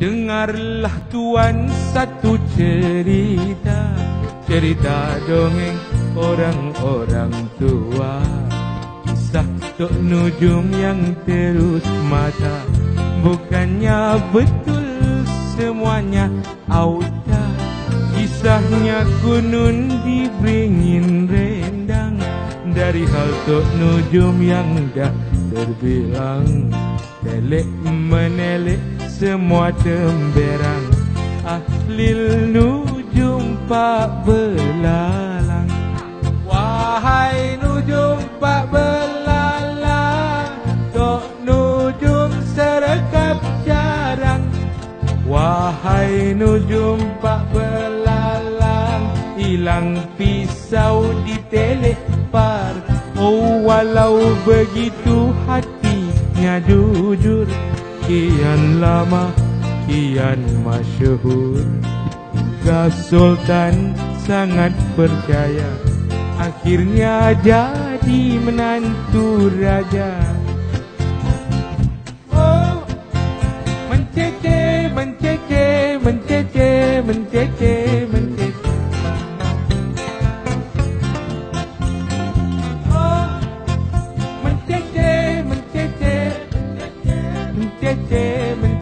Dengarlah tuan satu cerita. Cerita dongeng orang-orang tua. Kisah Tok Nujum yang terus mata. Bukannya betul semuanya auta. Kisahnya kunun dibringin rendang. Dari hal Tok Nujum yang dah terbilang. Telek menelek semua temberang Ahlil nujum pak belalang. Wahai nujum pak belalang Tok nujum serekap jarang. Wahai nujum pak belalang Hilang pisau di telek par. Oh walau begitu hatinya jujur Kian lama, kian masyhur. Hingga Sultan sangat percaya Akhirnya jadi menantu raja. Oh, mencece, mencece, mencece tete, mình